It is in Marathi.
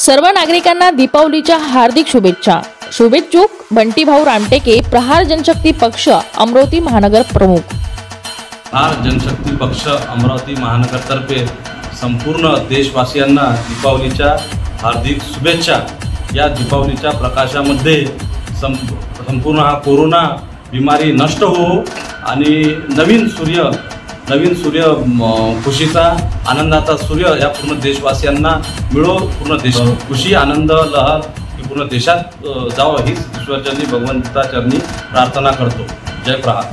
सर्व नागरिकांना दीपावलीच्या हार्दिक शुभेच्छा. शुभेच्छुक बंटीभाऊ रामटेके प्रहार जनशक्ती पक्ष अमरावती महानगर प्रमुख. प्रहार जनशक्ती पक्ष अमरावती महानगरतर्फे संपूर्ण देशवासियांना दीपावलीच्या हार्दिक शुभेच्छा. या दीपावलीच्या प्रकाशामध्ये सं संपूर्ण हा कोरोना बिमारी नष्ट हो आणि नवीन सूर्य नवीन सूर्य खुशीचा आनंदाचा सूर्य या पूर्ण देशवासियांना मिळो पूर्ण देश खुशी आनंद लहर ही पूर्ण देशात जावं हीच ईश्वरचरणी भगवंताचरणी प्रार्थना करतो. जय प्रहार.